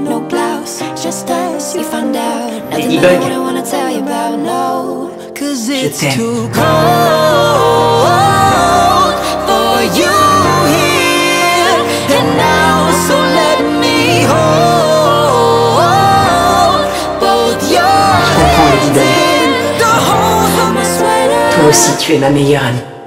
no blouse, just us. You found out nothing I wouldn't wanna tell you about, no. Cause it's too cold for you here and now. So let me hold both your hands in the holes of my sweater. Toi aussi, tu es ma meilleure amie.